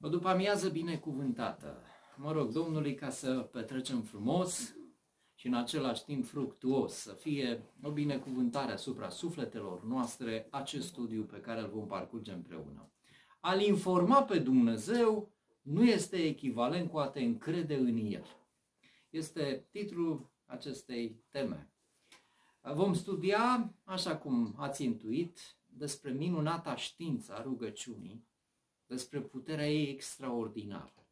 O după amiază binecuvântată. Mă rog Domnului ca să petrecem frumos și în același timp fructuos, să fie o binecuvântare asupra sufletelor noastre acest studiu pe care îl vom parcurge împreună. A-L informa pe Dumnezeu nu este echivalent cu a te încrede în El. Este titlul acestei teme. Vom studia, așa cum ați intuit, despre minunata știință a rugăciunii, despre puterea ei extraordinară.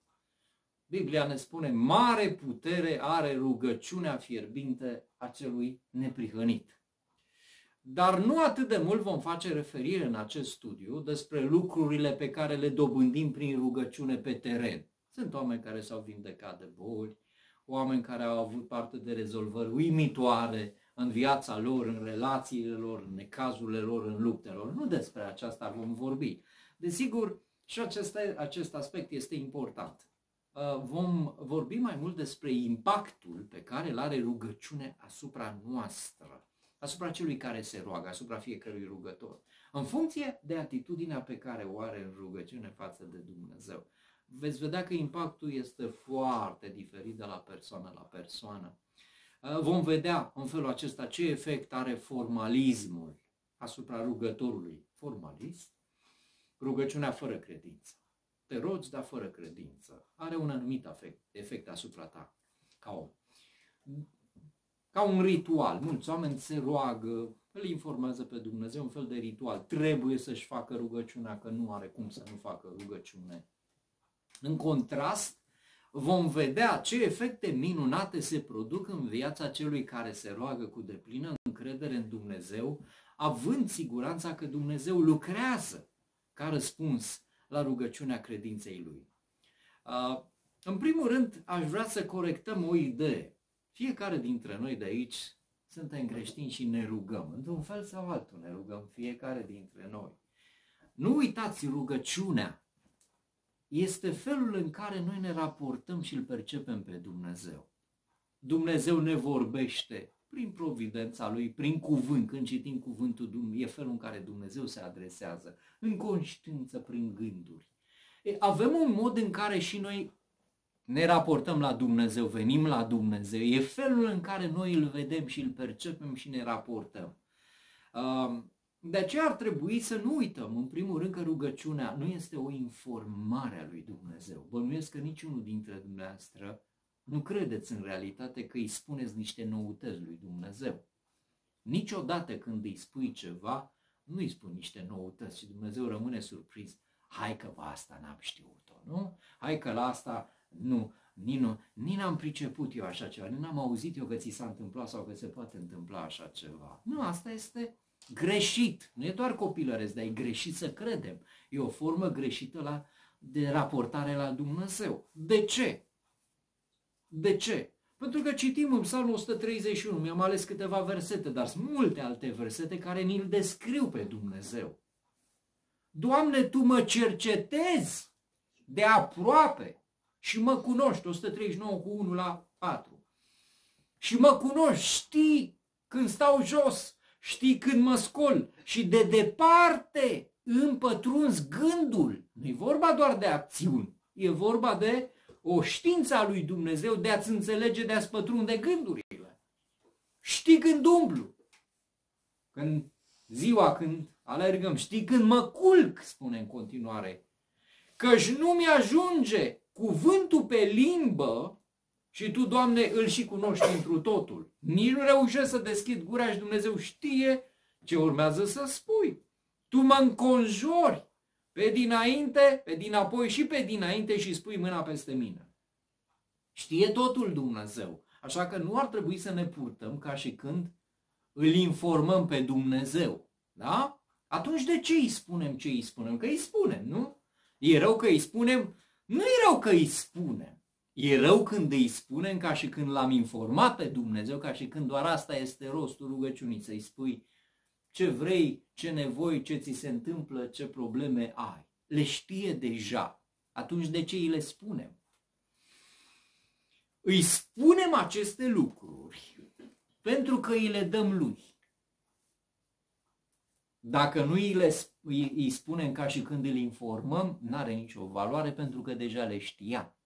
Biblia ne spune, mare putere are rugăciunea fierbinte a celui neprihănit. Dar nu atât de mult vom face referire în acest studiu despre lucrurile pe care le dobândim prin rugăciune pe teren. Sunt oameni care s-au vindecat de boli, oameni care au avut parte de rezolvări uimitoare în viața lor, în relațiile lor, în necazurile lor, în luptelor. Nu despre aceasta vom vorbi. Desigur, și acest, acest aspect este important. Uh, vom vorbi mai mult despre impactul pe care îl are rugăciune asupra noastră, asupra celui care se roagă, asupra fiecărui rugător, în funcție de atitudinea pe care o are în rugăciune față de Dumnezeu. Veți vedea că impactul este foarte diferit de la persoană la persoană. Uh, vom vedea în felul acesta ce efect are formalismul asupra rugătorului. Formalist? Rugăciunea fără credință. Te rogi, dar fără credință. Are un anumit efect, efect asupra ta, ca om. Ca un ritual. Mulți oameni se roagă, îl informează pe Dumnezeu, un fel de ritual. Trebuie să-și facă rugăciunea, că nu are cum să nu facă rugăciune. În contrast, vom vedea ce efecte minunate se produc în viața celui care se roagă cu deplină încredere în Dumnezeu, având siguranța că Dumnezeu lucrează ca răspuns la rugăciunea credinței lui. În primul rând, aș vrea să corectăm o idee. Fiecare dintre noi de aici suntem creștini și ne rugăm. Într-un fel sau altul ne rugăm fiecare dintre noi. Nu uitați, rugăciunea este felul în care noi ne raportăm și îl percepem pe Dumnezeu. Dumnezeu ne vorbește prin providența Lui, prin cuvânt, când citim cuvântul Dumnezeu, e felul în care Dumnezeu se adresează, în conștiință, prin gânduri. E, avem un mod în care și noi ne raportăm la Dumnezeu, venim la Dumnezeu, e felul în care noi îl vedem și îl percepem și ne raportăm. De aceea ar trebui să nu uităm, în primul rând, că rugăciunea nu este o informare a lui Dumnezeu. Bănuiesc că niciunul dintre dumneavoastră nu credeți în realitate că îi spuneți niște noutăți lui Dumnezeu. Niciodată când îi spui ceva, nu îi spui niște noutăți și Dumnezeu rămâne surprins. Hai că asta n-am știut-o, nu? Hai că la asta nu, nici, nu, nici n-am priceput eu așa ceva, nici n-am auzit eu că ți s-a întâmplat sau că se poate întâmpla așa ceva. Nu, asta este greșit. Nu e doar copilăresc, dar e greșit să credem. E o formă greșită la, de raportare la Dumnezeu. De ce? De ce? Pentru că citim în Psalmul 131, mi-am ales câteva versete, dar sunt multe alte versete care ni-l descriu pe Dumnezeu. Doamne, Tu mă cercetezi de aproape și mă cunoști, 139 cu 1 la 4. Și mă cunoști, știi când stau jos, știi când mă scol și de departe îmi pătrunzi gândul. Nu e vorba doar de acțiuni, e vorba de o știință a lui Dumnezeu de a-ți înțelege, de a-ți pătrunde gândurile. Știi când umblu, când ziua, când alergăm, știi când mă culc, spune în continuare, căci nu mi-ajunge cuvântul pe limbă și tu, Doamne, îl și cunoști întru totul. Nici nu reușesc să deschid gura și Dumnezeu știe ce urmează să spui. Tu mă înconjori pe dinainte, pe dinapoi și pe dinainte și spui mâna peste mine. Știe totul Dumnezeu. Așa că nu ar trebui să ne purtăm ca și când îl informăm pe Dumnezeu. Da? Atunci de ce îi spunem ce îi spunem? Că îi spunem, nu? E rău că îi spunem? Nu e rău că îi spunem. E rău când îi spunem ca și când l-am informat pe Dumnezeu, ca și când doar asta este rostul rugăciunii, să-i spui ce vrei, ce nevoi, ce ți se întâmplă, ce probleme ai. Le știe deja. Atunci de ce îi le spunem? Îi spunem aceste lucruri pentru că îi le dăm lui. Dacă nu îi, le, îi, îi spunem ca și când îl informăm, nu are nicio valoare pentru că deja le știa.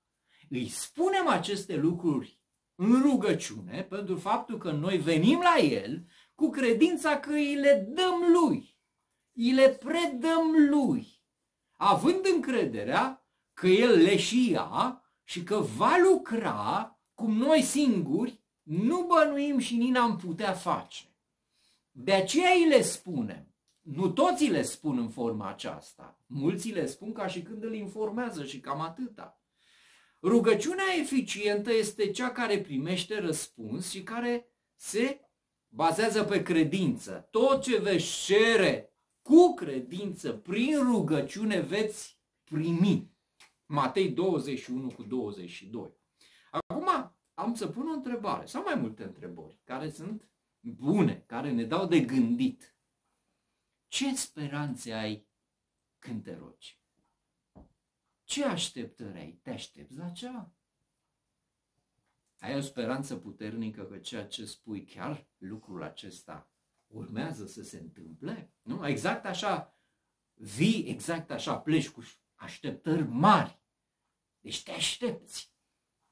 Îi spunem aceste lucruri în rugăciune pentru faptul că noi venim la El cu credința că îi le dăm Lui, îi le predăm Lui, având încrederea că El le și ia și că va lucra cum noi singuri nu bănuim și nici n-am putea face. De aceea îi le spunem. Nu toți le spun în forma aceasta. Mulți le spun ca și când îl informează și cam atâta. Rugăciunea eficientă este cea care primește răspuns și care se bazează pe credință. Tot ce veți cere cu credință, prin rugăciune, veți primi. Matei 21 cu 22. Acum am să pun o întrebare, sau mai multe întrebări, care sunt bune, care ne dau de gândit. Ce speranțe ai când te rogi? Ce așteptări ai? Te aștepți la ceva? Ai o speranță puternică că ceea ce spui chiar lucrul acesta urmează să se întâmple? Nu? Exact așa vii, exact așa pleci cu așteptări mari. Deci te aștepți.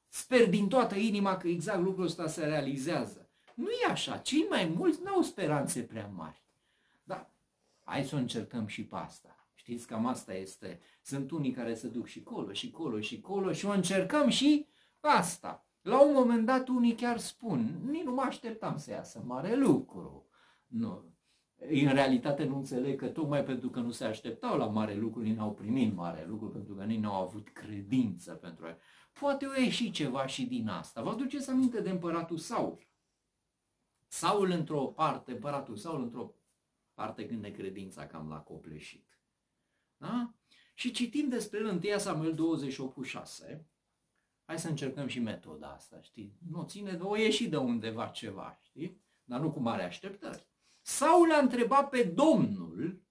Sper din toată inima că exact lucrul ăsta se realizează. Nu e așa. Cei mai mulți nu au speranțe prea mari. Dar hai să o încercăm și pe asta. Știți, cam asta este. Sunt unii care se duc și colo, și colo, și colo și o încercăm și asta. La un moment dat unii chiar spun, nici nu mă așteptam să iasă mare lucru. Nu. În realitate nu înțeleg că tocmai pentru că nu se așteptau la mare lucru, nici n-au primit mare lucru, pentru că nici n-au avut credință pentru a... Poate o ieși ceva și din asta. Vă aduceți aminte de împăratul Saul. Saul într-o parte, împăratul Saul într-o parte când necredința cam l-a copleșit. Da? Și citim despre el în 1 Samuel 28 cu 6, hai să încercăm și metoda asta, știi? Nu ține de o ieși de undeva ceva, știi? Dar nu cu mare așteptări. Saul a întrebat pe Domnul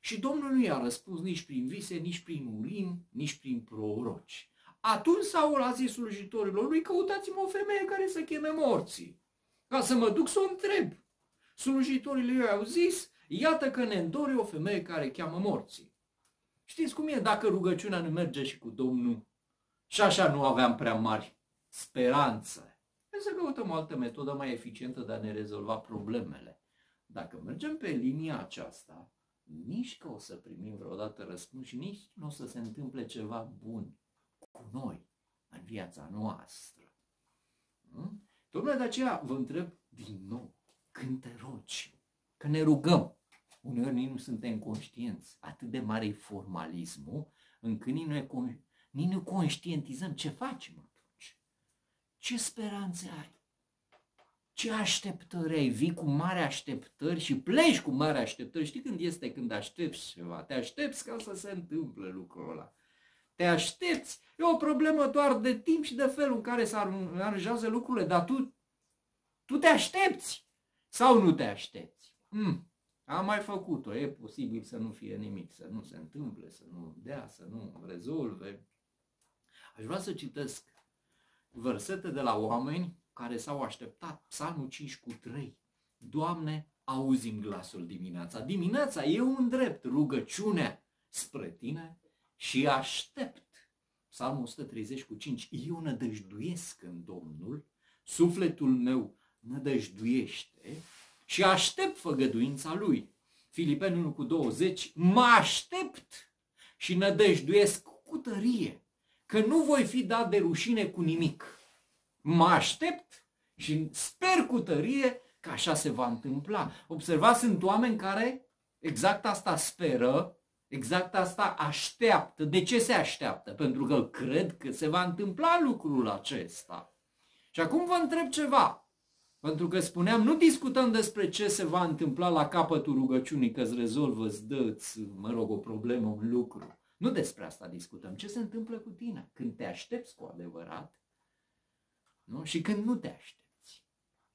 și Domnul nu i-a răspuns nici prin vise, nici prin urim, nici prin proroci. Atunci Saul a zis slujitorilor lui, căutați-mă o femeie care să cheme morții, ca să mă duc să o întreb. Slujitorii lui au zis, iată că ne îndore o femeie care cheamă morții. Știți cum e dacă rugăciunea nu merge și cu Domnul? Și așa nu aveam prea mari speranțe. Hai să căutăm o altă metodă mai eficientă de a ne rezolva problemele. Dacă mergem pe linia aceasta, nici că o să primim vreodată răspuns și nici nu o să se întâmple ceva bun cu noi în viața noastră. Hmm? Tocmai de aceea vă întreb din nou, când te rogi, că ne rugăm, uneori nici nu suntem conștienți, atât de mare e formalismul, încât nici nu, nici nu conștientizăm ce facem atunci. Ce speranțe ai? Ce așteptări ai? Vii cu mare așteptări și pleci cu mare așteptări. Știi când este când aștepți ceva? Te aștepți ca să se întâmple lucrul ăla. Te aștepți. E o problemă doar de timp și de felul în care se aranjează lucrurile, dar tu, tu te aștepți sau nu te aștepți? Mm. Am mai făcut-o, e posibil să nu fie nimic, să nu se întâmple, să nu dea, să nu rezolve. Aș vrea să citesc versete de la oameni care s-au așteptat. Psalmul 5 cu 3. Doamne, auzim glasul dimineața. Dimineața e un drept, rugăciunea spre tine și aștept. Psalmul 130 cu 5. Eu nădăjduiesc în Domnul, sufletul meu nădăjduiește și aștept făgăduința lui. Filipeni 1 cu 20. Mă aștept și nădăjduiesc cu tărie că nu voi fi dat de rușine cu nimic. Mă aștept și sper cu tărie că așa se va întâmpla. Observați, sunt oameni care exact asta speră, exact asta așteaptă. De ce se așteaptă? Pentru că cred că se va întâmpla lucrul acesta. Și acum vă întreb ceva. Pentru că spuneam, nu discutăm despre ce se va întâmpla la capătul rugăciunii, că îți rezolvă, îți dă, mă rog, o problemă, un lucru. Nu despre asta discutăm. Ce se întâmplă cu tine când te aștepți cu adevărat nu? și când nu te aștepți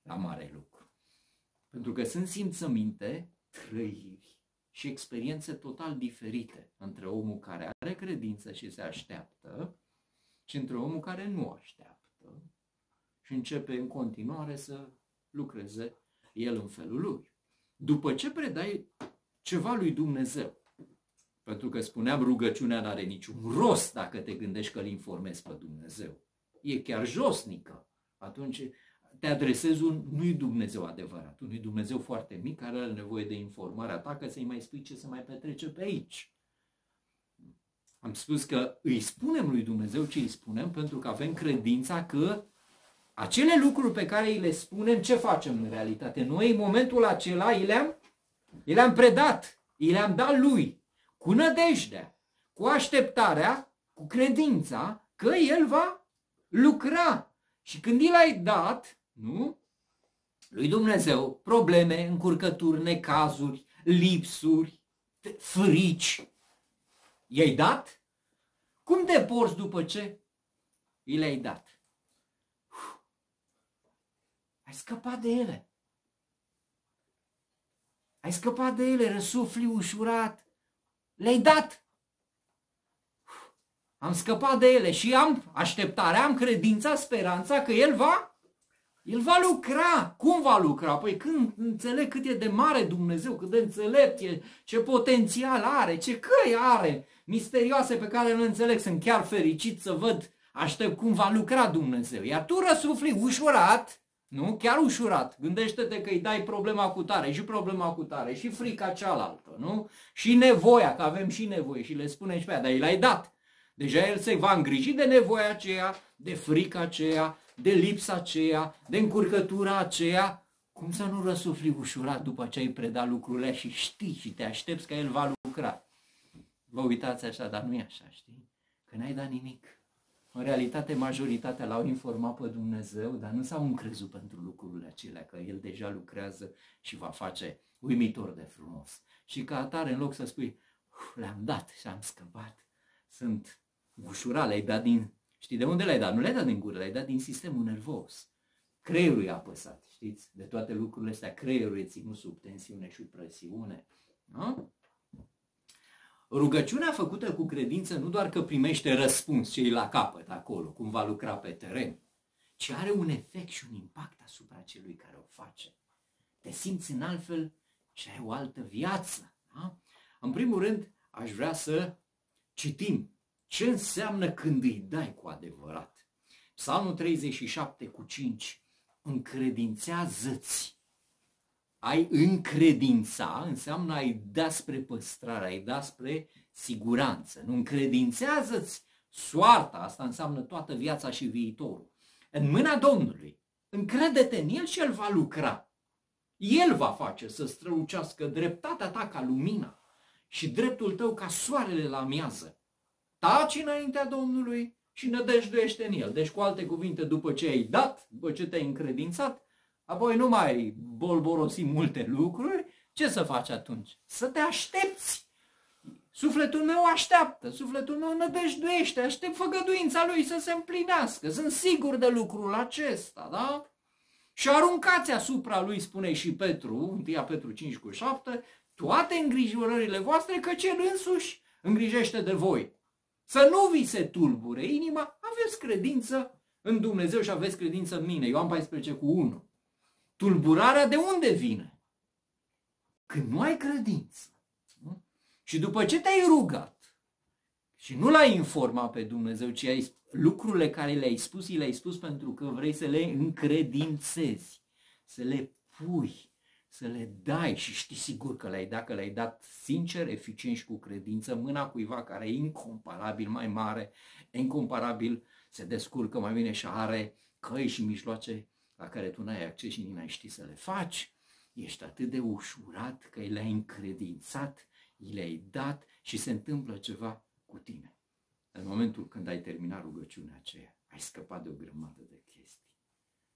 la mare lucru. Pentru că sunt simțăminte, trăiri și experiențe total diferite între omul care are credință și se așteaptă și între omul care nu așteaptă și începe în continuare să lucreze el în felul lui. După ce predai ceva lui Dumnezeu. Pentru că spuneam, rugăciunea nu are niciun rost dacă te gândești că îl informezi pe Dumnezeu. E chiar josnică. Atunci te adresezi un, nu-i Dumnezeu adevărat, unui Dumnezeu foarte mic care are nevoie de informarea ta ca să-i mai spui ce se mai petrece pe aici. Am spus că îi spunem lui Dumnezeu ce îi spunem pentru că avem credința că acele lucruri pe care îi le spunem, ce facem în realitate? Noi în momentul acela îi le-am, îi le-am predat, îi le-am dat lui, cu nădejdea, cu așteptarea, cu credința că el va lucra. Și când i l-ai dat, nu? Lui Dumnezeu, probleme, încurcături, necazuri, lipsuri, frici, i-ai dat? Cum te porți după ce i le-ai dat? Ai scăpat de ele. Ai scăpat de ele, răsufli ușurat. Le-ai dat. Am scăpat de ele și am așteptarea, am credința, speranța că El va, El va lucra. Cum va lucra? Păi când înțeleg cât e de mare Dumnezeu, cât de înțelept e, ce potențial are, ce căi are, misterioase pe care nu înțeleg, sunt chiar fericit să văd, aștept cum va lucra Dumnezeu. Iar tu răsufli ușurat, nu? Chiar ușurat. Gândește-te că îi dai problema cu tare și problema cu tare și frica cealaltă, nu? Și nevoia, că avem și nevoie și le spunem și pe aia, dar i l-ai dat. Deja el se va îngriji de nevoia aceea, de frica aceea, de lipsa aceea, de încurcătura aceea. Cum să nu răsufli ușurat după ce ai predat lucrurile și știi și te aștepți că el va lucra? Vă uitați așa, dar nu e așa, știi? Că n-ai dat nimic. În realitate, majoritatea l-au informat pe Dumnezeu, dar nu s-au încrezut pentru lucrurile acelea, că El deja lucrează și va face uimitor de frumos. Și ca atare, în loc să spui, le-am dat și am scăpat, sunt ușurat, le-ai dat din... Știi de unde le-ai dat? Nu le-ai dat din gură, le-ai dat din sistemul nervos. Creierul e apăsat, știți? De toate lucrurile astea, creierul e ținut sub tensiune și presiune. Nu? Rugăciunea făcută cu credință nu doar că primește răspuns ce la capăt acolo, cum va lucra pe teren, ci are un efect și un impact asupra celui care o face. Te simți în altfel și ai o altă viață. Da? În primul rând, aș vrea să citim ce înseamnă când îi dai cu adevărat. Psalmul 37 cu 5. Încredințează-ți ai încredința înseamnă ai da spre păstrare, ai da spre siguranță. Nu încredințează-ți soarta, asta înseamnă toată viața și viitorul. În mâna Domnului, încrede-te în El și El va lucra. El va face să strălucească dreptatea ta ca lumina și dreptul tău ca soarele la miază. Taci înaintea Domnului și nădăjduiește în El. Deci, cu alte cuvinte, după ce ai dat, după ce te-ai încredințat, apoi nu mai bolborosi multe lucruri, ce să faci atunci? Să te aștepți. Sufletul meu așteaptă, sufletul meu nădăjduiește, aștept făgăduința lui să se împlinească. Sunt sigur de lucrul acesta, da? Și aruncați asupra lui, spune și Petru, 1 Petru 5 cu 7, toate îngrijorările voastre, că cel însuși îngrijește de voi. Să nu vi se tulbure inima, aveți credință în Dumnezeu și aveți credință în mine. Ioan 14 cu 1. Tulburarea de unde vine? Când nu ai credință. Nu? Și după ce te-ai rugat și nu l-ai informat pe Dumnezeu, ci ai, lucrurile care le-ai spus, le-ai spus pentru că vrei să le încredințezi, să le pui, să le dai și știi sigur că le-ai dat, că le-ai dat sincer, eficient și cu credință, mâna cuiva care e incomparabil mai mare, incomparabil se descurcă mai bine și are căi și mijloace la care tu n-ai acces și nici n-ai ști să le faci, ești atât de ușurat că le-ai încredințat, le-ai dat și se întâmplă ceva cu tine. În momentul când ai terminat rugăciunea aceea, ai scăpat de o grămadă de chestii.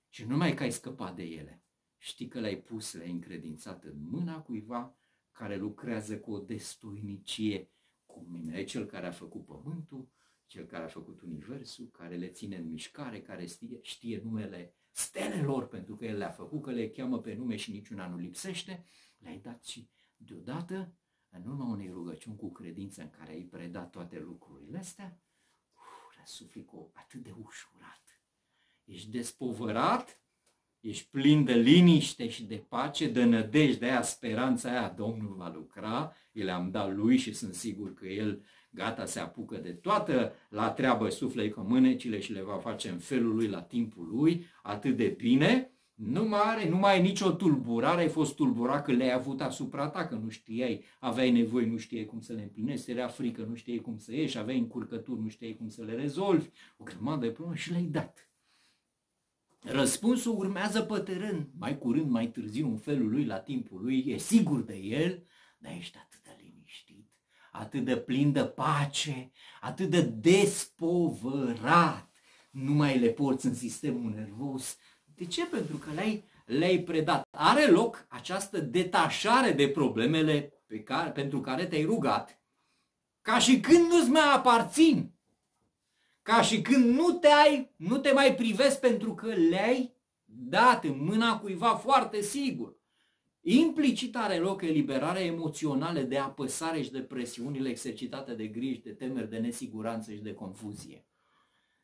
Și nu numai că ai scăpat de ele, știi că le-ai pus, le-ai încredințat în mâna cuiva care lucrează cu o destoinicie cum mine. E cel care a făcut pământul, cel care a făcut universul, care le ține în mișcare, care știe, știe numele stelelor, pentru că El le-a făcut, că le cheamă pe nume și niciuna nu lipsește, le-ai dat și deodată, în urma unei rugăciuni cu credință în care ai predat toate lucrurile astea, uf, răsufli cu atât de ușurat. Ești despovărat, ești plin de liniște și de pace, de nădejde, aia speranța aia, Domnul va lucra, îi le-am dat lui și sunt sigur că el gata se apucă de toată la treabă suflet cu mânecile și le va face în felul lui la timpul lui, atât de bine, nu mai are, nu mai ai nicio tulburare, ai fost tulburat că le-ai avut asupra ta, că nu știai, aveai nevoie, nu știai cum să le împlinești, era frică, nu știai cum să ieși, aveai încurcături, nu știai cum să le rezolvi, o grămadă de probleme și le-ai dat. Răspunsul urmează pe teren, mai curând, mai târziu, în felul lui, la timpul lui, e sigur de el, dar ești atât de liniștit, atât de plin de pace, atât de despovărat, nu mai le porți în sistemul nervos, de ce? Pentru că le-ai, le-ai predat. Are loc această detașare de problemele pe care, pentru care te-ai rugat, ca și când nu-ți mai aparțin. Ca și când nu te, ai, nu te mai privesc pentru că le-ai dat în mâna cuiva foarte sigur. Implicit are loc eliberarea emoțională de apăsare și de presiunile exercitate de griji, de temeri, de nesiguranță și de confuzie.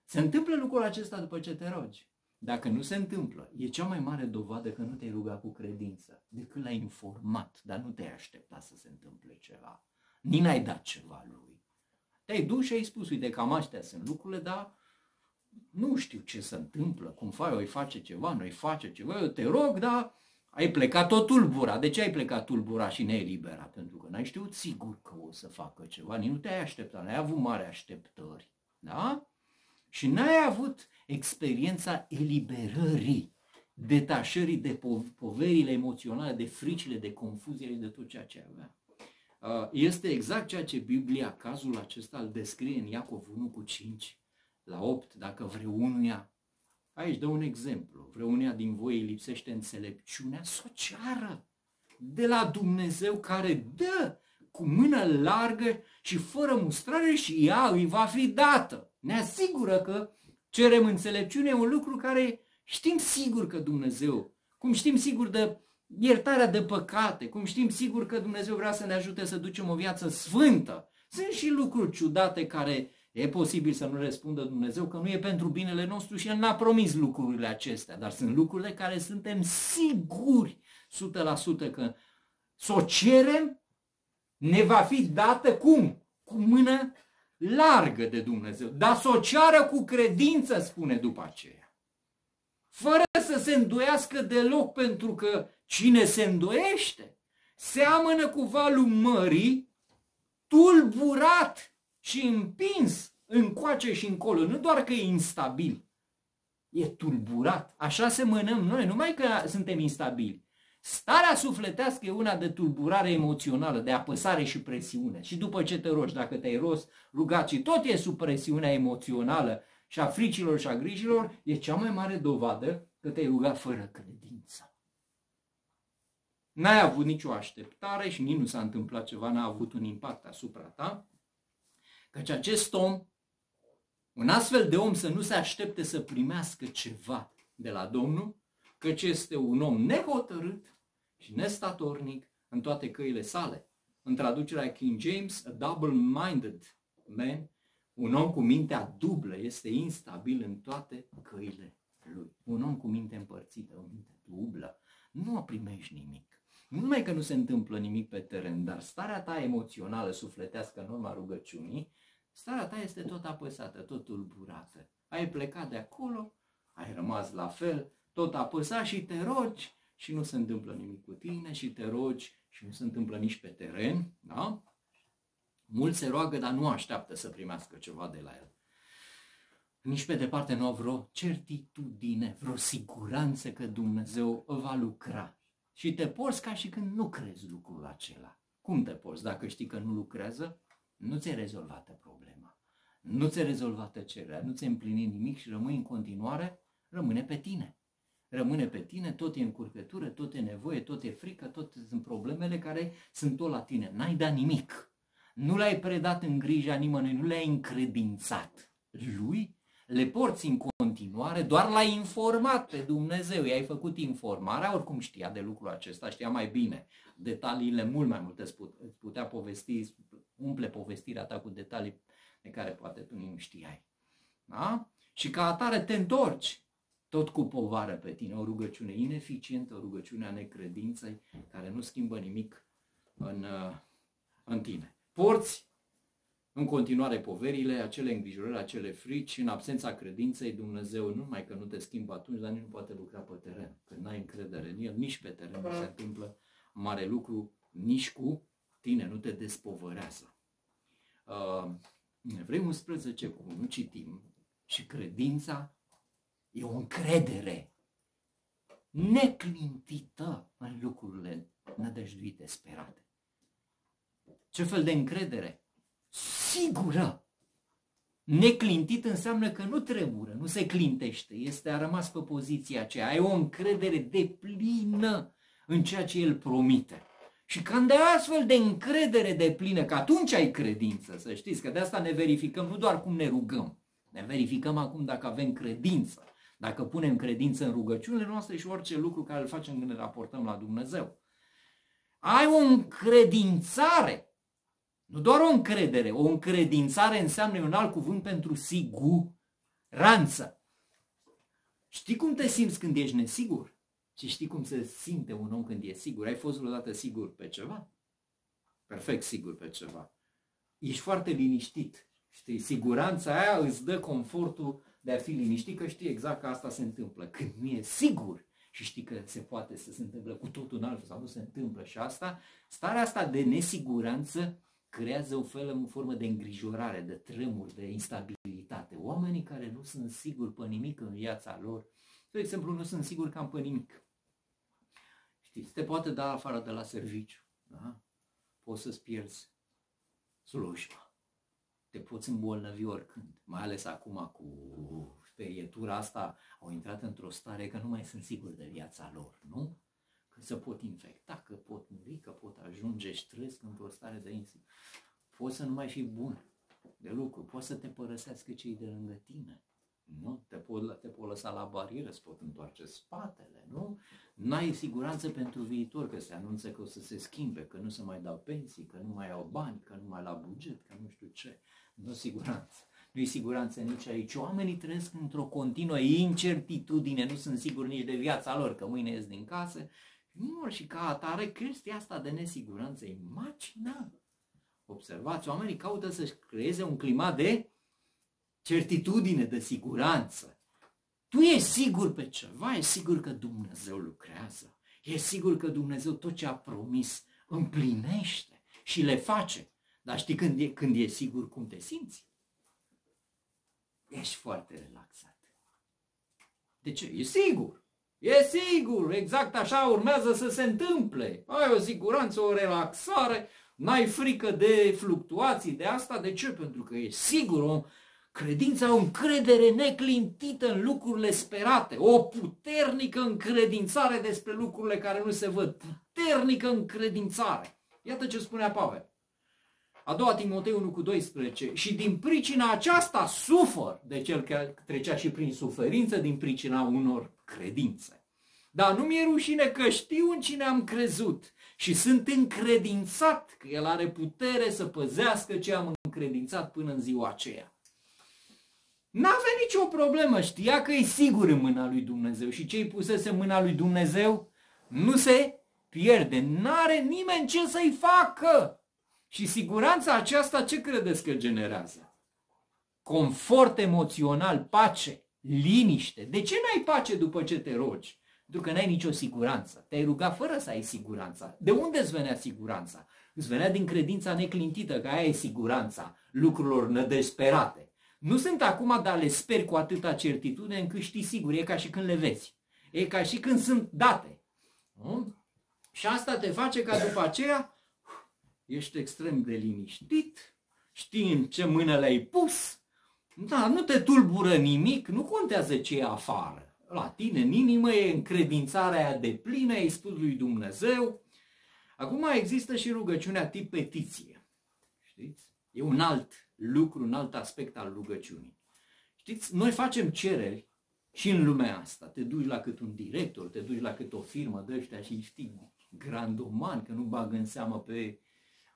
Se întâmplă lucrul acesta după ce te rogi. Dacă nu se întâmplă, e cea mai mare dovadă că nu te-ai rugat cu credință, decât l-ai informat, dar nu te-ai așteptat să se întâmple ceva. Ni n-ai dat ceva lui. Te-ai dus și ai spus, uite, cam astea sunt lucrurile, dar nu știu ce se întâmplă, cum faci, oi face ceva, noi face ceva, eu te rog, dar ai plecat tot tulbura. De ce ai plecat tulbura și ne-ai liberat? Pentru că n-ai știut sigur că o să facă ceva, nici nu te-ai așteptat, n-ai avut mare așteptări. Da? Și n-ai avut experiența eliberării, detașării de poverile emoționale, de fricile, de confuzie, de tot ceea ce avea. Uh, este exact ceea ce Biblia, cazul acesta, îl descrie în Iacov 1 cu 5 la 8, dacă vreunia, aici dă un exemplu, vreunia din voi îi lipsește înțelepciunea, să o ceară de la Dumnezeu care dă cu mână largă și fără mustrare și ea îi va fi dată. Ne asigură că cerem înțelepciune, e un lucru care știm sigur că Dumnezeu, cum știm sigur de iertarea de păcate, cum știm sigur că Dumnezeu vrea să ne ajute să ducem o viață sfântă. Sunt și lucruri ciudate care e posibil să nu răspundă Dumnezeu, că nu e pentru binele nostru și El n-a promis lucrurile acestea, dar sunt lucrurile care suntem siguri 100% că să o cerem ne va fi dată cum? Cu mână largă de Dumnezeu, dar să o ceară cu credință, spune după aceea. Fără să se îndoiască deloc, pentru că cine se îndoiește, seamănă cu valul mării, tulburat și împins încoace și încolo. Nu doar că e instabil, e tulburat. Așa semănăm noi, numai că suntem instabili. Starea sufletească e una de tulburare emoțională, de apăsare și presiune. Și după ce te rogi, dacă te-ai rost, rugat și tot e sub presiunea emoțională și a fricilor și a grijilor, e cea mai mare dovadă că te-ai rugat fără credință. N-ai avut nicio așteptare și nici nu s-a întâmplat ceva, n-a avut un impact asupra ta, căci acest om, un astfel de om să nu se aștepte să primească ceva de la Domnul, căci este un om nehotărât și nestatornic în toate căile sale. În traducerea King James, a double-minded man, un om cu mintea dublă, este instabil în toate căile lui. Un om cu minte împărțită, o minte dublă, nu primești nimic. Nu numai că nu se întâmplă nimic pe teren, dar starea ta emoțională, sufletească în urma rugăciunii, starea ta este tot apăsată, tot tulburată. Ai plecat de acolo, ai rămas la fel, tot apăsat și te rogi și nu se întâmplă nimic cu tine și te rogi și nu se întâmplă nici pe teren, da? Mulți se roagă, dar nu așteaptă să primească ceva de la el. Nici pe departe nu au vreo certitudine, vreo siguranță că Dumnezeu va lucra. Și te porți ca și când nu crezi lucrul acela. Cum te porți dacă știi că nu lucrează? Nu ți-e rezolvată problema. Nu ți-e rezolvată cererea, nu ți-e împlinit nimic și rămâi în continuare, rămâne pe tine rămâne pe tine, tot e încurcătură, tot e nevoie, tot e frică, tot sunt problemele care sunt tot la tine. N-ai dat nimic. Nu le-ai predat în grija nimănui, nu le-ai încredințat. Lui le porți în continuare, doar l-ai informat pe Dumnezeu, i-ai făcut informarea, oricum știa de lucrul acesta, știa mai bine detaliile mult mai multe, îți putea povesti, umple povestirea ta cu detalii de care poate tu nu știai. Da? Și ca atare te întorci tot cu povară pe tine, o rugăciune ineficientă, o rugăciune a necredinței, care nu schimbă nimic în, uh, în tine. Porți în continuare poverile, acele îngrijorări, acele frici, în absența credinței, Dumnezeu nu numai că nu te schimbă atunci, dar nici nu poate lucra pe teren. Când n-ai încredere în El, nici pe teren nu se întâmplă mare lucru, nici cu tine, nu te despovărează. Uh, Evrei 11, cum nu citim, și credința e o încredere neclintită în lucrurile nădăjduite, sperate. Ce fel de încredere? Sigură! Neclintit înseamnă că nu tremură, nu se clintește, este a rămas pe poziția aceea. Ai o încredere de plină în ceea ce el promite. Și când ai astfel de încredere de plină, că atunci ai credință, să știți, că de asta ne verificăm nu doar cum ne rugăm, ne verificăm acum dacă avem credință, dacă punem credință în rugăciunile noastre și orice lucru care îl facem când ne raportăm la Dumnezeu. Ai o încredințare, nu doar o încredere, o încredințare înseamnă un alt cuvânt pentru siguranță. Știi cum te simți când ești nesigur? Și știi cum se simte un om când e sigur? Ai fost vreodată sigur pe ceva? Perfect sigur pe ceva. Ești foarte liniștit. Știi, siguranța aia îți dă confortul de a fi liniștit că știi exact că asta se întâmplă. Când nu e sigur și știi că se poate să se întâmple cu totul altfel sau nu se întâmplă și asta, starea asta de nesiguranță creează o fel în formă de îngrijorare, de tremur, de instabilitate. Oamenii care nu sunt siguri pe nimic în viața lor, de exemplu, nu sunt sigur că am pe nimic. Știți, te poate da afară de la serviciu. Da? Poți să-ți pierzi slujba. Te poți îmbolnăvi oricând. Mai ales acum cu sperietura asta au intrat într-o stare că nu mai sunt sigur de viața lor, nu? Că se pot infecta, că pot muri, că pot ajunge și trăiesc într-o stare de insigur. Poți să nu mai fi bun de lucru, poți să te părăsească cei de lângă tine. Nu? Te pot, te pot lăsa la barieră, îți pot întoarce spatele, nu? N-ai siguranță pentru viitor, că se anunță că o să se schimbe, că nu se mai dau pensii, că nu mai au bani, că nu mai la buget, că nu știu ce. Nu siguranță. Nu e siguranță nici aici. Oamenii trăiesc într-o continuă incertitudine, nu sunt siguri nici de viața lor, că mâine ies din casă. Nu, și ca atare, chestia asta de nesiguranță e macină. Observați, oamenii caută să-și creeze un climat de certitudine, de siguranță. Tu ești sigur pe ceva, ești sigur că Dumnezeu lucrează. Ești sigur că Dumnezeu tot ce a promis împlinește și le face. Dar știi când e, când e sigur cum te simți? Ești foarte relaxat. De ce? E sigur. E sigur, exact așa urmează să se întâmple. Ai o siguranță, o relaxare, n-ai frică de fluctuații de asta. De ce? Pentru că e sigur, o Credința o încredere neclintită în lucrurile sperate, o puternică încredințare despre lucrurile care nu se văd, puternică încredințare. Iată ce spunea Pavel. A doua Timotei 1 cu 12. Și din pricina aceasta sufăr de cel care trecea și prin suferință din pricina unor credințe. Dar nu mi-e rușine că știu în cine am crezut și sunt încredințat că El are putere să păzească ce am încredințat până în ziua aceea. N-avea nicio problemă, știa că e sigur în mâna lui Dumnezeu și ce-i pusese în mâna lui Dumnezeu nu se pierde, n-are nimeni ce să-i facă. Și siguranța aceasta ce credeți că generează? Confort emoțional, pace, liniște. De ce n-ai pace după ce te rogi? Pentru că n-ai nicio siguranță. Te-ai rugat fără să ai siguranța. De unde îți venea siguranța? Îți venea din credința neclintită că aia e siguranța lucrurilor nădesperate. Nu sunt acum, dar le sper cu atâta certitudine încât știi sigur, e ca și când le vezi. E ca și când sunt date. Nu? Și asta te face ca după aceea ești extrem de liniștit, știi în ce mână le-ai pus, da, nu te tulbură nimic, nu contează ce e afară. La tine în inimă e încredințarea aia de plină, ai spus lui Dumnezeu. Acum există și rugăciunea tip petiție. Știți? E un alt lucru, un alt aspect al rugăciunii. Știți, noi facem cereri și în lumea asta. Te duci la cât un director, te duci la cât o firmă de ăștia și știi grandoman, că nu bagă în seamă pe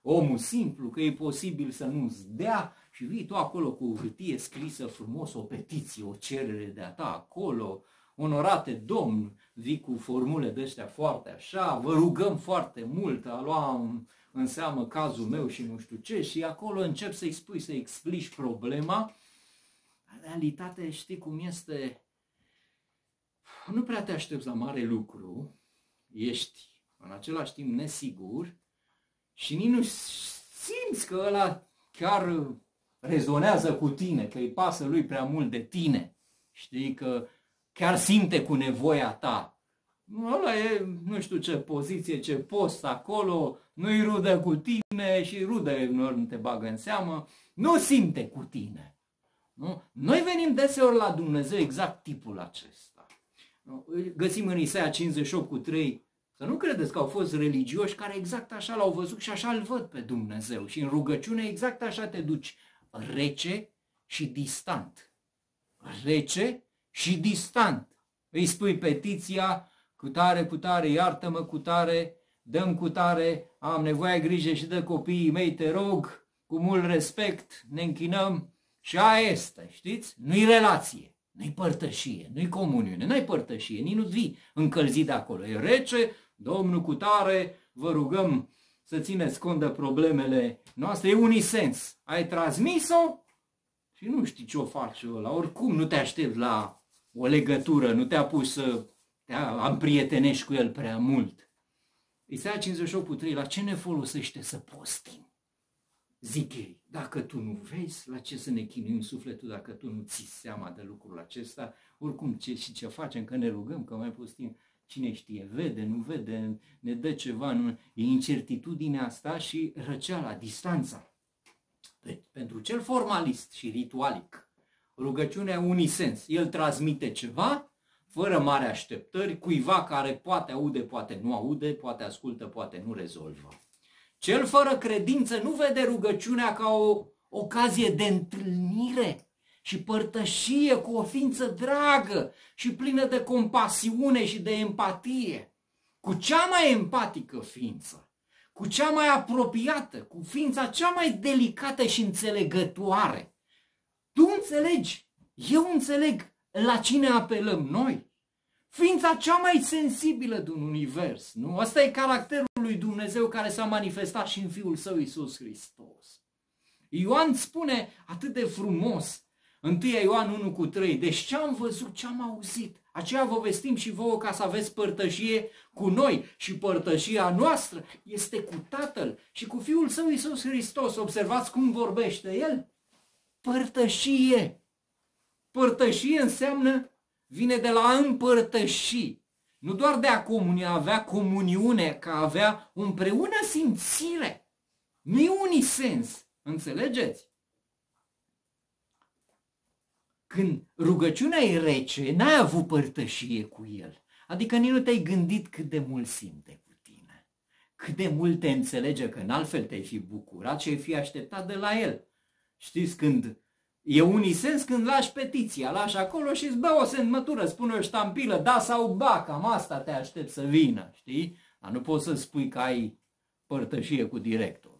omul simplu, că e posibil să nu-ți dea și vii tu acolo cu o hârtie scrisă frumos, o petiție, o cerere de a ta acolo, onorate domn, vii cu formule de astea foarte așa, vă rugăm foarte mult, a lua în seamă cazul meu și nu știu ce, și acolo încep să-i spui, să explici problema. Realitatea, știi cum este, nu prea te aștepți la mare lucru, ești în același timp nesigur și nici nu simți că ăla chiar rezonează cu tine, că îi pasă lui prea mult de tine. Știi că chiar simte cu nevoia ta. Ăla e, nu știu ce poziție, ce post acolo, nu-i rudă cu tine și rudă nu te bagă în seamă, nu simte cu tine. Nu? Noi venim deseori la Dumnezeu exact tipul acesta. Găsim în Isaia 58 cu 3, să nu credeți că au fost religioși care exact așa l-au văzut și așa îl văd pe Dumnezeu. Și în rugăciune exact așa te duci, rece și distant. Rece și distant. Îi spui petiția, cu tare, cu tare, iartă-mă cu tare, dăm cu tare, am nevoie grijă și de copiii mei, te rog, cu mult respect, ne închinăm și aia este, știți? Nu-i relație, nu-i părtășie, nu-i comuniune, nu-i părtășie, nici nu vii încălzit de acolo. E rece, Domnul cu tare, vă rugăm să țineți cont de problemele noastre, e unisens. Ai transmis-o și nu știi ce o faci ăla. Oricum nu te aștepți la o legătură, nu te-a pus să te împrietenești cu el prea mult. Isaia 58 cu 3, la ce ne folosește să postim? Zic ei, dacă tu nu vezi, la ce să ne chinuim sufletul dacă tu nu ții seama de lucrul acesta? Oricum, ce și ce facem, că ne rugăm, că mai postim, cine știe, vede, nu vede, ne dă ceva, nu, e incertitudinea asta și răceala, distanța. Pentru cel formalist și ritualic, rugăciunea unisens, el transmite ceva, fără mare așteptări, cuiva care poate aude, poate nu aude, poate ascultă, poate nu rezolvă. Cel fără credință nu vede rugăciunea ca o ocazie de întâlnire și părtășie cu o ființă dragă și plină de compasiune și de empatie, cu cea mai empatică ființă, cu cea mai apropiată, cu ființa cea mai delicată și înțelegătoare. Tu înțelegi, eu înțeleg la cine apelăm noi. Ființa cea mai sensibilă din univers, nu? Asta e caracterul lui Dumnezeu care s-a manifestat și în Fiul Său Iisus Hristos. Ioan spune atât de frumos, 1 Ioan 1 cu 3, deci ce am văzut, ce am auzit, aceea vă vestim și vouă ca să aveți părtășie cu noi și părtășia noastră este cu Tatăl și cu Fiul Său Iisus Hristos. Observați cum vorbește El? Părtășie. Părtășie înseamnă, vine de la împărtăși. Nu doar de a comuni, a avea comuniune, ca avea împreună simțire. Nu e unisens. Înțelegeți? Când rugăciunea e rece, n-ai avut părtășie cu el. Adică nici nu te-ai gândit cât de mult simte cu tine. Cât de mult te înțelege că în altfel te-ai fi bucurat și ai fi așteptat de la el. Știți când E unisens când lași petiția, lași acolo și îți bă o semnătură, spune o ștampilă, da sau ba, cam asta te aștept să vină, știi? Dar nu poți să spui că ai părtășie cu director.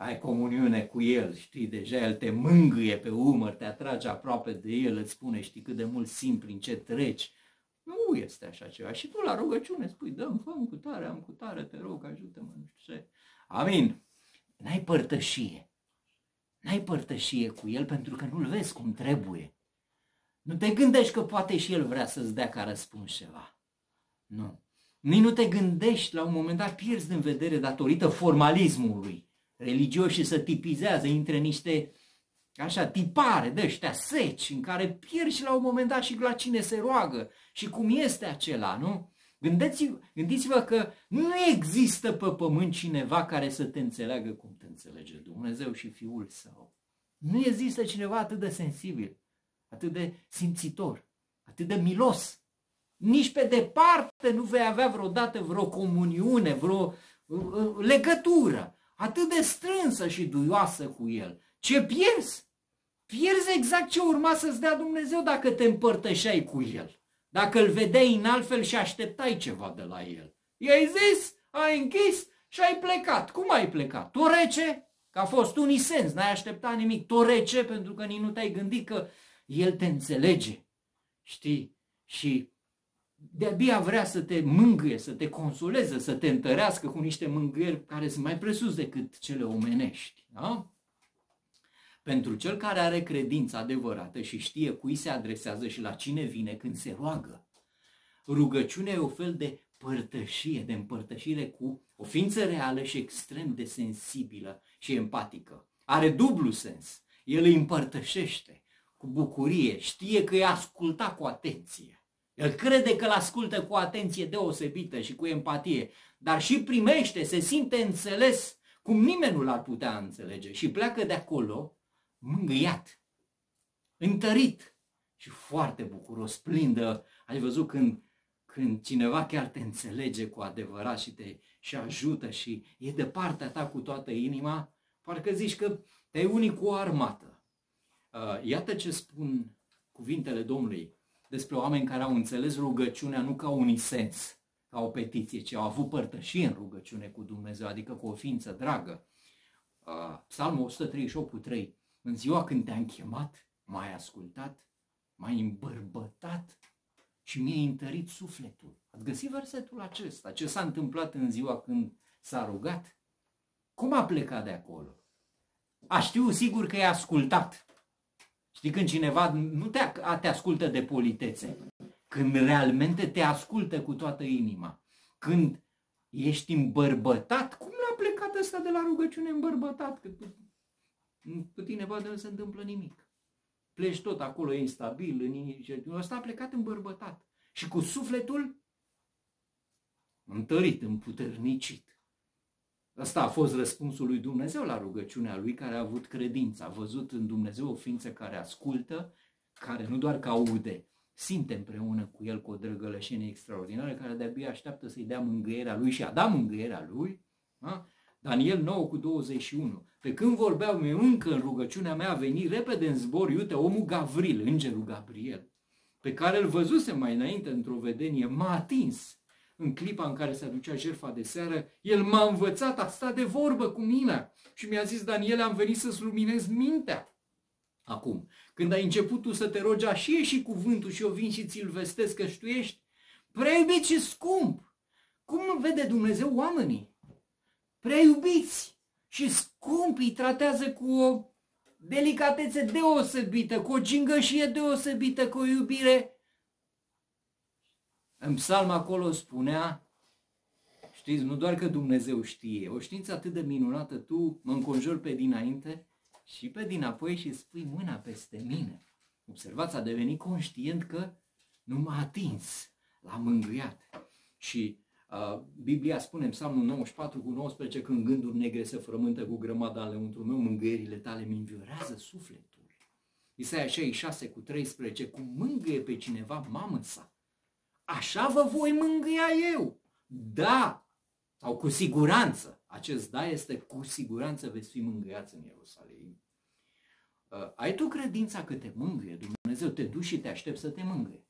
Ai comuniune cu el, știi, deja el te mângâie pe umăr, te atrage aproape de el, îți spune, știi cât de mult simpli, prin ce treci. Nu este așa ceva. Și tu la rugăciune spui, dăm, fă cu tare, am cu tare, te rog, ajută-mă, nu știu ce. Amin. N-ai părtășie. N-ai părtășie cu el pentru că nu-l vezi cum trebuie. Nu te gândești că poate și el vrea să-ți dea ca răspuns ceva. Nu. Nici nu te gândești, la un moment dat pierzi din vedere datorită formalismului. Religioșii să tipizează, intre niște așa tipare de ăștia seci în care pierzi la un moment dat și la cine se roagă și cum este acela, nu? Gândiți-vă, gândiți-vă că nu există pe pământ cineva care să te înțeleagă cum te înțelege Dumnezeu și Fiul Său. Nu există cineva atât de sensibil, atât de simțitor, atât de milos. Nici pe departe nu vei avea vreodată vreo comuniune, vreo uh, uh, legătură atât de strânsă și duioasă cu El. Ce pierzi? Pierzi exact ce urma să-ți dea Dumnezeu dacă te împărtășeai cu El. Dacă îl vedeai în altfel și așteptai ceva de la el. I-ai zis, ai închis și ai plecat. Cum ai plecat? Tu rece? Că a fost unisens, n-ai așteptat nimic. Tu rece pentru că nici nu te-ai gândit că el te înțelege. Știi? și de-abia vrea să te mângâie, să te consoleze, să te întărească cu niște mângâieri care sunt mai presus decât cele omenești. Da? Pentru cel care are credință adevărată și știe cui se adresează și la cine vine când se roagă, rugăciunea e o fel de părtășie, de împărtășire cu o ființă reală și extrem de sensibilă și empatică. Are dublu sens. El îi împărtășește cu bucurie, știe că îi asculta cu atenție. El crede că îl ascultă cu atenție deosebită și cu empatie, dar și primește, se simte înțeles cum nimeni nu l-ar putea înțelege și pleacă de acolo mângâiat, întărit și foarte bucuros, plin de... Ai văzut când, când cineva chiar te înțelege cu adevărat și te și ajută și e de partea ta cu toată inima, parcă zici că te-ai unit cu o armată. Uh, iată ce spun cuvintele Domnului despre oameni care au înțeles rugăciunea nu ca un sens, ca o petiție, ci au avut părtășie în rugăciune cu Dumnezeu, adică cu o ființă dragă. Uh, Psalmul 138 cu 3. În ziua când te-am chemat, m-ai ascultat, m-ai îmbărbătat și mi-ai întărit sufletul. Ați găsit versetul acesta? Ce s-a întâmplat în ziua când s-a rugat? Cum a plecat de acolo? A știu sigur că e ascultat. Știi când cineva nu te, te ascultă de politețe, când realmente te ascultă cu toată inima, când ești îmbărbătat, cum l-a plecat ăsta de la rugăciune îmbărbătat? Că cu tine vadă nu se întâmplă nimic. Pleci tot acolo instabil, în incertitudine. Ăsta a plecat îmbărbătat și cu sufletul întărit, împuternicit. Asta a fost răspunsul lui Dumnezeu la rugăciunea lui care a avut credință. A văzut în Dumnezeu o ființă care ascultă, care nu doar că aude, simte împreună cu el cu o drăgălășenie extraordinară, care de-abia așteaptă să-i dea mângâierea lui și a dat mângâierea lui. Da? Daniel 9 cu 21. Pe când vorbeau eu încă în rugăciunea mea a venit repede în zbor, iute, omul Gavril, îngerul Gabriel, pe care îl văzuse mai înainte într-o vedenie, m-a atins în clipa în care se aducea jertfa de seară, el m-a învățat, a stat de vorbă cu mine și mi-a zis, Daniel, am venit să-ți luminez mintea. Acum, când ai început tu să te rogi, și e și cuvântul și eu vin și ți-l vestesc că tu ești prea și scump. Cum vede Dumnezeu oamenii? Prea iubiți și scumpi îi tratează cu o delicatețe deosebită, cu o gingășie deosebită, cu o iubire în psalm acolo spunea, știți, nu doar că Dumnezeu știe, o știință atât de minunată, tu mă înconjori pe dinainte și pe dinapoi și spui mâna peste mine. Observați, a devenit conștient că nu m-a atins, l-a mângâiat. Și uh, Biblia spune în Psalmul 94 cu 19, când gânduri negre se frământă cu grămada ale untru meu, mângâierile tale mi înviorează sufletul. Isaia 66 cu 13, cum mângâie pe cineva mamă sa, așa vă voi mângâia eu. Da, sau cu siguranță. Acest da este cu siguranță veți fi mângâiați în Ierusalim. Uh, ai tu credința că te mângâie Dumnezeu, te duci și te aștept să te mângâie.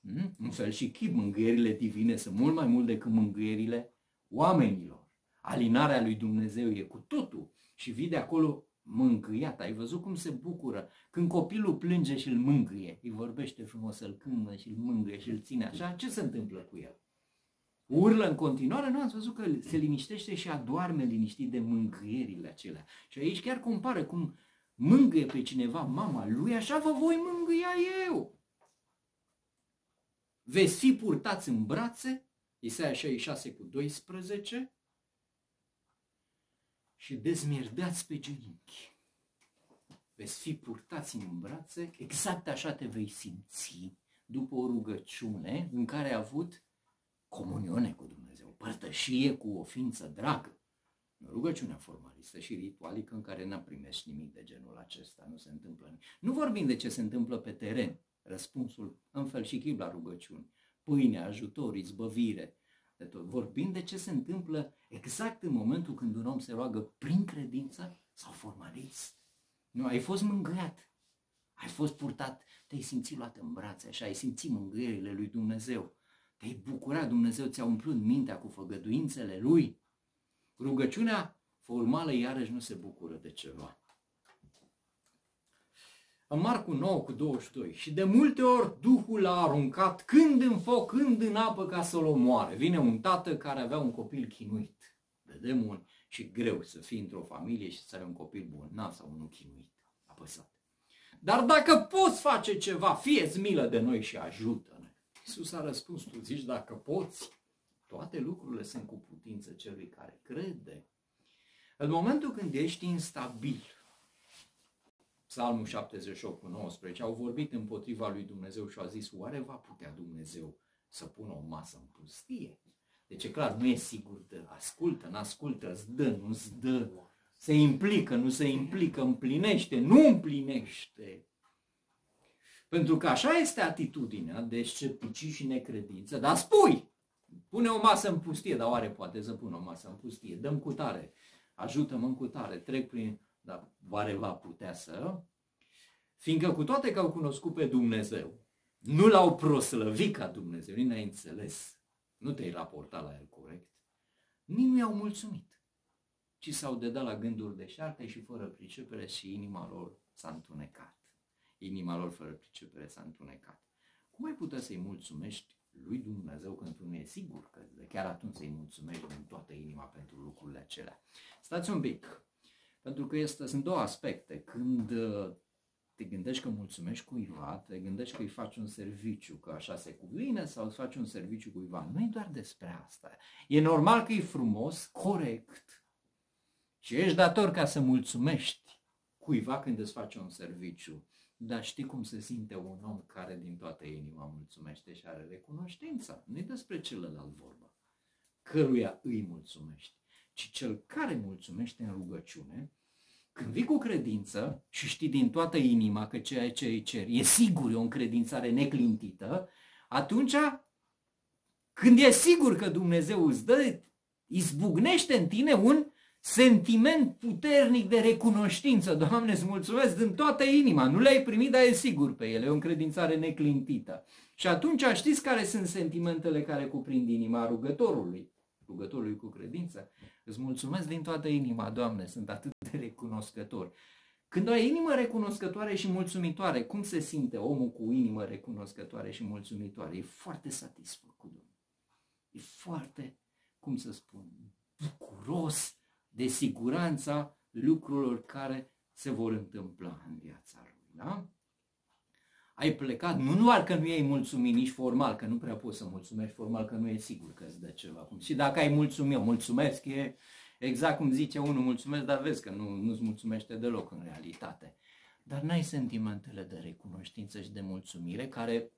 Hmm? În fel și chip, mângâierile divine sunt mult mai mult decât mângâierile oamenilor. Alinarea lui Dumnezeu e cu totul și vii de acolo mângâiat. Ai văzut cum se bucură când copilul plânge și îl mângâie. Îi vorbește frumos, îl cântă și îl mângâie și îl ține așa. Ce se întâmplă cu el? Urlă în continuare? Nu, ați văzut că se liniștește și adoarme liniștit de mângâierile acelea. Și aici chiar compară cum mângâie pe cineva mama lui, așa vă voi mângâia eu. Veți fi purtați în brațe, Isaia 66 cu 12, și dezmierdați pe genunchi. Veți fi purtați în brațe, exact așa te vei simți după o rugăciune în care ai avut comuniune cu Dumnezeu, părtășie cu o ființă dragă. Rugăciunea formalistă și ritualică în care n-am primești nimic de genul acesta, nu se întâmplă nimic. Nu vorbim de ce se întâmplă pe teren, răspunsul în fel și chip la rugăciuni, pâine, ajutor, izbăvire, de tot. Vorbim de ce se întâmplă exact în momentul când un om se roagă prin credință sau formalist. Nu, ai fost mângâiat, ai fost purtat, te-ai simțit luat în brațe și ai simțit mângâierile lui Dumnezeu. Te-ai bucurat, Dumnezeu ți-a umplut mintea cu făgăduințele lui. Rugăciunea formală iarăși nu se bucură de ceva. În Marcu 9 cu 22. Și de multe ori Duhul l-a aruncat când în foc, când în apă ca să-l omoare. Vine un tată care avea un copil chinuit de demoni și greu să fii într-o familie și să ai un copil bolnav sau unul chinuit, apăsat. Dar dacă poți face ceva, fie milă de noi și ajută-ne. Iisus a răspuns, tu zici, dacă poți, toate lucrurile sunt cu putință celui care crede. În momentul când ești instabil, Psalmul 78 cu 19, au vorbit împotriva lui Dumnezeu și au zis, oare va putea Dumnezeu să pună o masă în pustie? Deci e clar, nu e sigur de ascultă, nu ascultă, îți dă, nu îți dă, se implică, nu se implică, împlinește, nu împlinește. Pentru că așa este atitudinea de sceptici și necredință, dar spui, pune o masă în pustie, dar oare poate să pună o masă în pustie, dăm cu tare, ajută-mă în cu tare, trec prin, dar oare va putea să? Fiindcă cu toate că au cunoscut pe Dumnezeu, nu l-au proslăvit ca Dumnezeu, nici n-ai înțeles, nu te-ai raportat la el corect, nici nu i-au mulțumit, ci s-au dedat la gânduri deșarte și fără pricepere și inima lor s-a întunecat. Inima lor fără pricepere s-a întunecat. Cum ai putea să-i mulțumești lui Dumnezeu când tu nu e sigur că de chiar atunci să-i mulțumești din toată inima pentru lucrurile acelea? Stați un pic, pentru că este, sunt două aspecte. Când uh, te gândești că mulțumești cuiva, te gândești că îi faci un serviciu, că așa se cuvine, sau îți faci un serviciu cuiva. Nu e doar despre asta. E normal că e frumos, corect, și ești dator ca să mulțumești cuiva când îți faci un serviciu. Dar știi cum se simte un om care din toată inima mulțumește și are recunoștința. Nu e despre celălalt vorba, căruia îi mulțumești, ci cel care mulțumește în rugăciune, când vii cu credință și știi din toată inima că ceea ce îi cer e sigur, e o încredințare neclintită, atunci când e sigur că Dumnezeu îți dă, izbucnește în tine un sentiment puternic de recunoștință. Doamne, îți mulțumesc din toată inima. Nu le-ai primit, dar e sigur pe ele. E o încredințare neclintită. Și atunci știți care sunt sentimentele care cuprind inima rugătorului? Rugătorului cu credință. Îți mulțumesc din toată inima, Doamne, sunt atât de recunoscător. Când ai inimă recunoscătoare și mulțumitoare, cum se simte omul cu inimă recunoscătoare și mulțumitoare? E foarte satisfăcut. E foarte, cum să spun, bucuros, de siguranța lucrurilor care se vor întâmpla în viața lui. Da? Ai plecat, nu doar că nu i-ai mulțumit nici formal, că nu prea poți să mulțumești formal, că nu e sigur că îți dă ceva. Și dacă ai mulțumit, eu mulțumesc, e exact cum zice unul, mulțumesc, dar vezi că nu, nu-ți mulțumește deloc în realitate. Dar n-ai sentimentele de recunoștință și de mulțumire care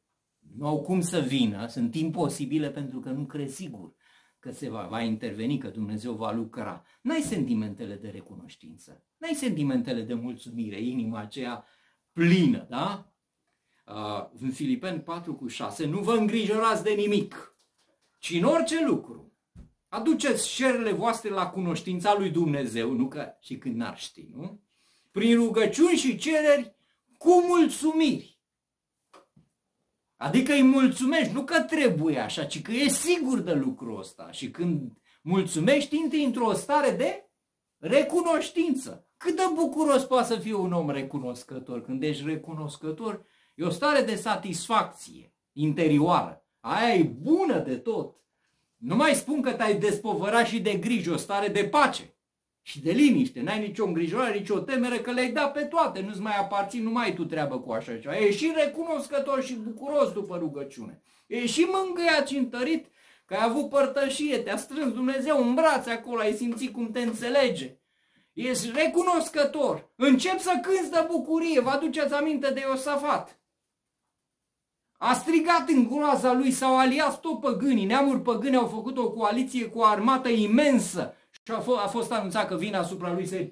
nu au cum să vină, sunt imposibile pentru că nu crezi sigur că se va, va interveni, că Dumnezeu va lucra. N-ai sentimentele de recunoștință, n-ai sentimentele de mulțumire, inima aceea plină, da? Uh, în Filipeni 4 cu 6, nu vă îngrijorați de nimic, ci în orice lucru. Aduceți șerile voastre la cunoștința lui Dumnezeu, nu că și când n-ar ști, nu? Prin rugăciuni și cereri cu mulțumiri Adică îi mulțumești, nu că trebuie așa, ci că e sigur de lucrul ăsta. Și când mulțumești, intri într-o stare de recunoștință. Cât de bucuros poate să fie un om recunoscător? Când ești recunoscător, e o stare de satisfacție interioară. Aia e bună de tot. Nu mai spun că te-ai despovărat și de griji, o stare de pace și de liniște. N-ai nicio îngrijorare, nicio temere că le-ai dat pe toate. Nu-ți mai aparțin, nu mai ai tu treabă cu așa ceva. E și recunoscător și bucuros după rugăciune. E și mângâiat și întărit că ai avut părtășie, te-a strâns Dumnezeu în brațe acolo, ai simțit cum te înțelege. Ești recunoscător. Încep să cânți de bucurie. Vă aduceți aminte de Iosafat. A strigat în groaza lui, s-au aliat tot păgânii, neamuri păgâni au făcut o coaliție cu o armată imensă și a, fost, a fost anunțat că vine asupra lui, să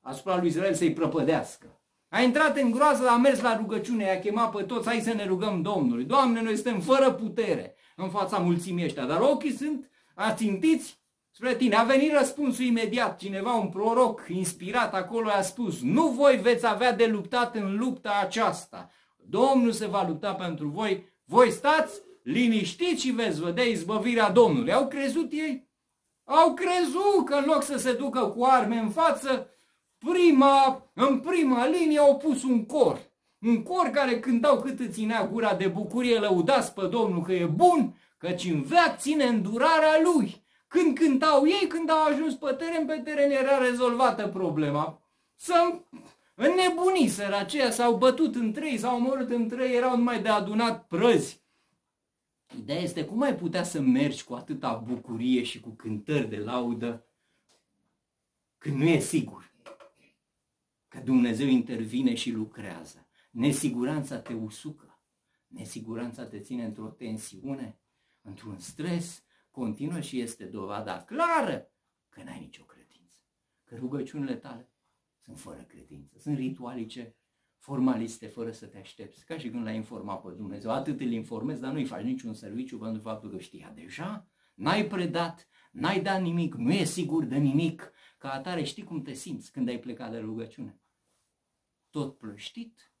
asupra lui Israel să-i prăpădească. A intrat în groază, a mers la rugăciune, i-a chemat pe toți, hai să ne rugăm Domnului. Doamne, noi suntem fără putere în fața mulțimii ăștia, dar ochii sunt ațintiți spre tine. A venit răspunsul imediat, cineva, un proroc inspirat acolo a spus, nu voi veți avea de luptat în lupta aceasta. Domnul se va lupta pentru voi, voi stați liniștiți și veți vedea izbăvirea Domnului. Au crezut ei? Au crezut că în loc să se ducă cu arme în față, prima, în prima linie au pus un cor. un cor care cântau cât îți ținea gura de bucurie, lăudați pe Domnul că e bun, căci în veac ține îndurarea lui. Când cântau ei, când au ajuns pe teren, pe teren era rezolvată problema. Să înnebuniseră aceia, s-au bătut între ei, s-au omorât între ei, erau numai de adunat prăzi. Ideea este cum ai putea să mergi cu atâta bucurie și cu cântări de laudă când nu e sigur că Dumnezeu intervine și lucrează. Nesiguranța te usucă, nesiguranța te ține într-o tensiune, într-un stres continuă și este dovada clară că n-ai nicio credință. Că rugăciunile tale sunt fără credință, sunt ritualice, formaliste, fără să te aștepți, ca și când l-ai informat pe Dumnezeu. Atât îl informezi, dar nu-i faci niciun serviciu pentru faptul că știa deja, n-ai predat, n-ai dat nimic, nu e sigur de nimic, ca atare știi cum te simți când ai plecat de rugăciune. Tot plăștit,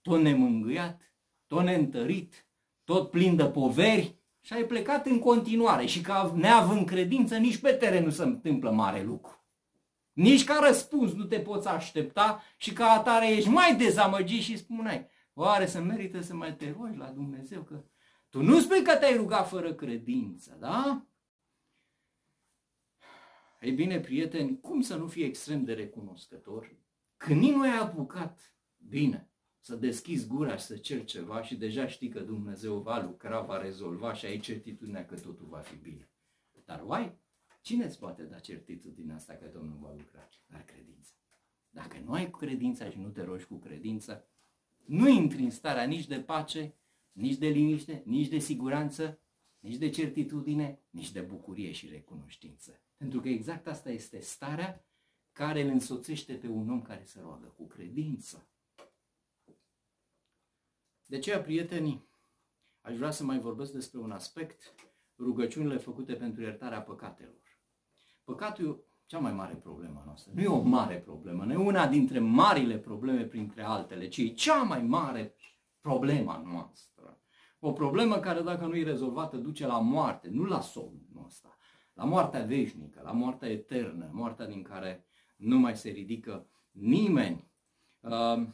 tot nemângâiat, tot neîntărit, tot plin de poveri și ai plecat în continuare și ca neavând credință nici pe teren nu se întâmplă mare lucru. Nici ca răspuns nu te poți aștepta și ca atare ești mai dezamăgit și spuneai, oare să merită să mai te rogi la Dumnezeu? Că tu nu spui că te-ai rugat fără credință, da? Ei bine, prieteni, cum să nu fii extrem de recunoscător când nici nu ai apucat bine să deschizi gura și să ceri ceva și deja știi că Dumnezeu va lucra, va rezolva și ai certitudinea că totul va fi bine. Dar oai, cine îți poate da certitudinea asta că Domnul va lucra? Dar credință. Dacă nu ai credința și nu te rogi cu credință, nu intri în starea nici de pace, nici de liniște, nici de siguranță, nici de certitudine, nici de bucurie și recunoștință. Pentru că exact asta este starea care îl însoțește pe un om care se roagă cu credință. De aceea, prietenii, aș vrea să mai vorbesc despre un aspect, rugăciunile făcute pentru iertarea păcatelor. Păcatul e cea mai mare problemă a noastră. Nu e o mare problemă, nu e una dintre marile probleme printre altele, ci e cea mai mare problema noastră. O problemă care, dacă nu e rezolvată, duce la moarte, nu la somnul ăsta, la moartea veșnică, la moartea eternă, moartea din care nu mai se ridică nimeni. Uh,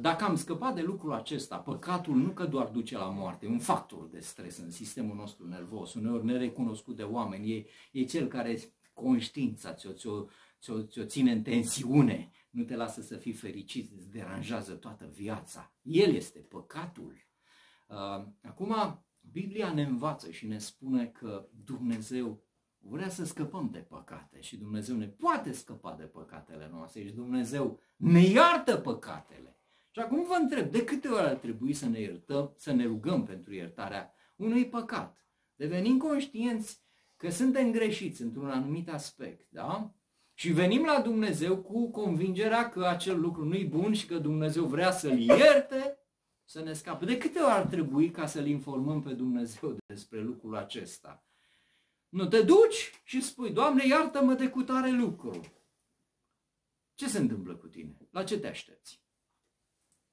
dacă am scăpat de lucrul acesta, păcatul nu că doar duce la moarte, e un factor de stres în sistemul nostru nervos, uneori nerecunoscut de oameni, e, e cel care conștiința ți-o, ți-o, ți-o, ți-o ține în tensiune, nu te lasă să fii fericit, îți deranjează toată viața. El este păcatul. Uh, acum, Biblia ne învață și ne spune că Dumnezeu vrea să scăpăm de păcate și Dumnezeu ne poate scăpa de păcatele noastre și Dumnezeu ne iartă păcatele. Și acum vă întreb, de câte ori ar trebui să ne iertăm, să ne rugăm pentru iertarea unui păcat? Devenim conștienți că suntem greșiți într-un anumit aspect, da? Și venim la Dumnezeu cu convingerea că acel lucru nu-i bun și că Dumnezeu vrea să-l ierte, să ne scape. De câte ori ar trebui ca să-L informăm pe Dumnezeu despre lucrul acesta? Nu te duci și spui, Doamne, iartă-mă de cutare lucru. Ce se întâmplă cu tine? La ce te aștepți?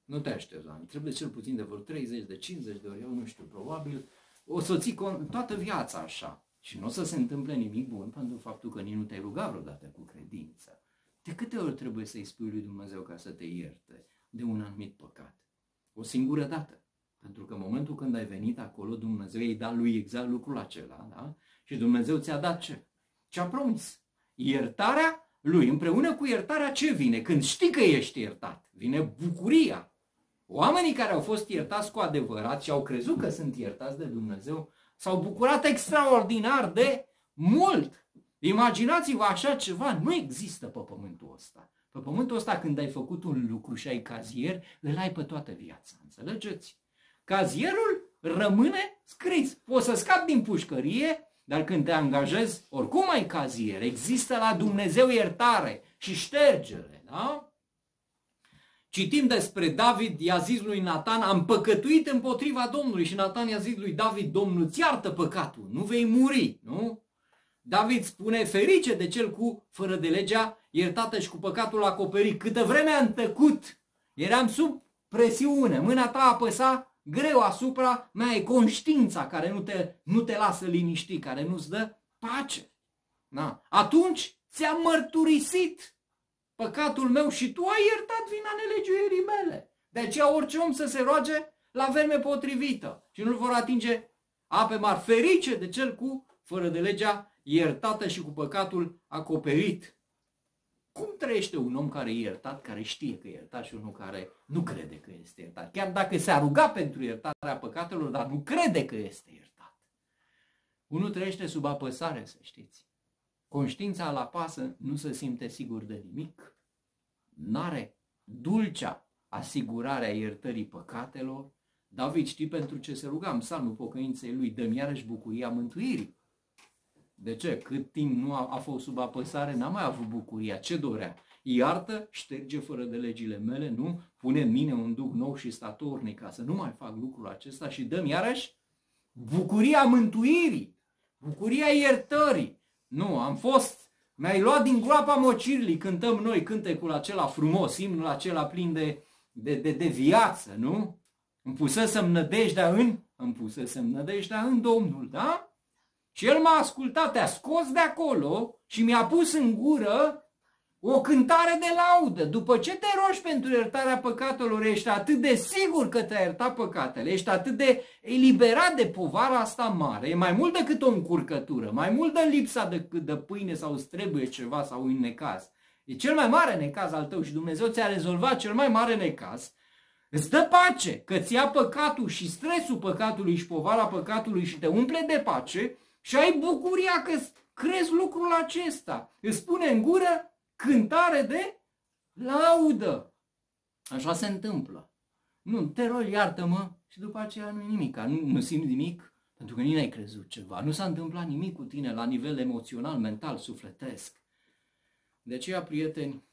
Nu te aștepți, Doamne. Trebuie cel puțin de vreo 30, de 50 de ori, eu nu știu, probabil. O să ții toată viața așa. Și nu o să se întâmple nimic bun pentru faptul că nici nu te-ai rugat vreodată cu credință. De câte ori trebuie să-i spui lui Dumnezeu ca să te ierte de un anumit păcat? O singură dată. Pentru că în momentul când ai venit acolo, Dumnezeu i-a dat lui exact lucrul acela, da? Și Dumnezeu ți-a dat ce? Ce-a promis. Iertarea lui. Împreună cu iertarea ce vine? Când știi că ești iertat. Vine bucuria. Oamenii care au fost iertați cu adevărat și au crezut că sunt iertați de Dumnezeu, s-au bucurat extraordinar de mult. Imaginați-vă așa ceva, nu există pe pământul ăsta. Pe pământul ăsta când ai făcut un lucru și ai cazier, îl ai pe toată viața, înțelegeți? Cazierul rămâne scris. Poți să scapi din pușcărie, dar când te angajezi, oricum ai cazier. Există la Dumnezeu iertare și ștergere, da? Citim despre David, i-a zis lui Nathan, am păcătuit împotriva Domnului și Nathan i-a zis lui David, Domnul îți iartă păcatul, nu vei muri, nu? David spune, ferice de cel cu fără de legea, iertată și cu păcatul acoperit. Câtă vreme am tăcut, eram sub presiune, mâna ta apăsa greu asupra mea, e conștiința care nu te, nu te lasă liniști, care nu-ți dă pace. Da? Atunci ți-am mărturisit păcatul meu și tu ai iertat vina nelegiuirii mele. De aceea orice om să se roage la vreme potrivită și nu-l vor atinge ape mari ferice de cel cu, fără de legea, iertată și cu păcatul acoperit. Cum trăiește un om care e iertat, care știe că e iertat și unul care nu crede că este iertat? Chiar dacă se-a rugat pentru iertarea păcatelor, dar nu crede că este iertat. Unul trăiește sub apăsare, să știți. Conștiința la pasă nu se simte sigur de nimic. N-are dulcea asigurarea iertării păcatelor. David știi pentru ce se ruga în psalmul pocăinței lui, dă iarăși bucuria mântuirii. De ce? Cât timp nu a, a fost sub apăsare, n-a mai avut bucuria. Ce dorea? Iartă, șterge fără de legile mele, nu? Pune în mine un duc nou și statornic ca să nu mai fac lucrul acesta și dăm iarăși bucuria mântuirii, bucuria iertării. Nu, am fost, mi-ai luat din groapa mocirii, cântăm noi cântecul acela frumos, imnul acela plin de, de, de, de viață, nu? Îmi pusesem nădejdea în, îmi pusesem nădejdea în Domnul, da? Și el m-a ascultat, te-a scos de acolo și mi-a pus în gură o cântare de laudă. După ce te rogi pentru iertarea păcatelor, ești atât de sigur că te-a iertat păcatele, ești atât de eliberat de povara asta mare, e mai mult decât o încurcătură, mai mult de lipsa de, de pâine sau îți trebuie ceva sau un necaz. E cel mai mare necaz al tău și Dumnezeu ți-a rezolvat cel mai mare necaz. Îți dă pace că ți ia păcatul și stresul păcatului și povara păcatului și te umple de pace și ai bucuria că crezi lucrul acesta. Îți spune în gură cântare de laudă. Așa se întâmplă. Nu, te rog, iartă-mă și după aceea nu nimic. Nu, nu simți nimic pentru că nici ai crezut ceva. Nu s-a întâmplat nimic cu tine la nivel emoțional, mental, sufletesc. De aceea, prieteni,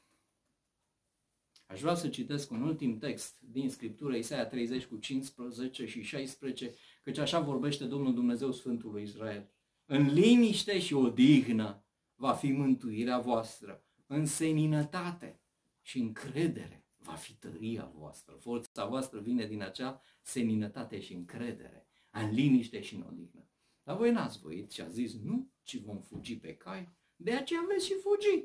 aș vrea să citesc un ultim text din Scriptură, Isaia 30 cu 15 și 16, căci așa vorbește Domnul Dumnezeu Sfântului Israel. În liniște și odihnă va fi mântuirea voastră, în seninătate și încredere va fi tăria voastră. Forța voastră vine din acea seninătate și încredere, în liniște și în odihnă. Dar voi n-ați voit și a zis nu, ci vom fugi pe cai, de aceea veți și fugi.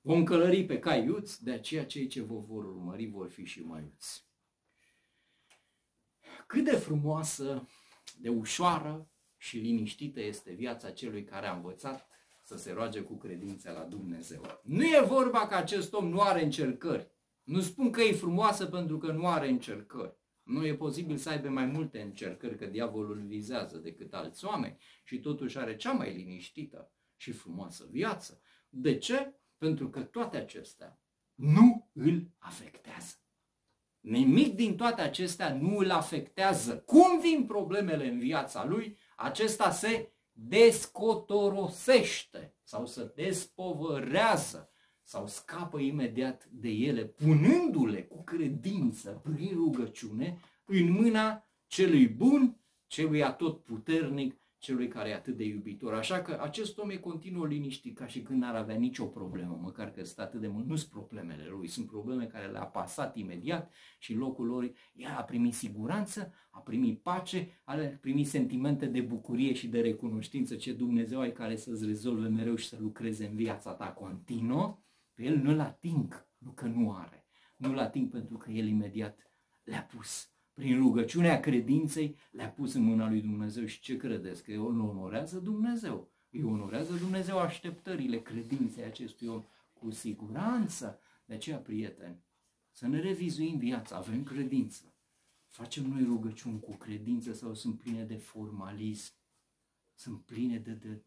Vom călări pe cai iuți, de aceea cei ce vă vor urmări vor fi și mai iuți. Cât de frumoasă, de ușoară și liniștită este viața celui care a învățat să se roage cu credință la Dumnezeu. Nu e vorba că acest om nu are încercări. Nu spun că e frumoasă pentru că nu are încercări. Nu e posibil să aibă mai multe încercări, că diavolul vizează decât alți oameni și totuși are cea mai liniștită și frumoasă viață. De ce? Pentru că toate acestea nu îl afectează. Nimic din toate acestea nu îl afectează. Cum vin problemele în viața lui, acesta se descotorosește sau se despovărează sau scapă imediat de ele, punându-le cu credință prin rugăciune în mâna celui bun, celui atotputernic celui care e atât de iubitor. Așa că acest om e continuă liniștit, ca și când n-ar avea nicio problemă, măcar că stă atât de mult. Nu sunt problemele lui, sunt probleme care le-a pasat imediat și în locul lor ea a primit siguranță, a primit pace, a primit sentimente de bucurie și de recunoștință ce Dumnezeu ai care să-ți rezolve mereu și să lucreze în viața ta continuă. Pe el nu-l ating, nu că nu are. Nu-l ating pentru că el imediat le-a pus prin rugăciunea credinței, le-a pus în mâna lui Dumnezeu și ce credeți? Că îl onorează Dumnezeu. Îi onorează Dumnezeu așteptările credinței acestui om cu siguranță. De aceea, prieteni, să ne revizuim viața, avem credință. Facem noi rugăciuni cu credință sau sunt pline de formalism, sunt pline de, de,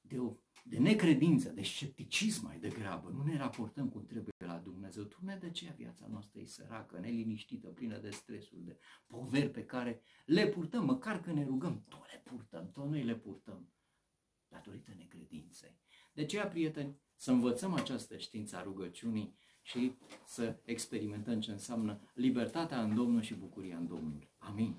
de o de necredință, de scepticism mai degrabă. Nu ne raportăm cum trebuie la Dumnezeu. Tocmai de aceea viața noastră e săracă, neliniștită, plină de stresul, de poveri pe care le purtăm, măcar că ne rugăm, tot le purtăm, tot noi le purtăm, datorită necredinței. De aceea, prieteni, să învățăm această știință a rugăciunii și să experimentăm ce înseamnă libertatea în Domnul și bucuria în Domnul. Amin.